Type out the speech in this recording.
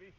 ready?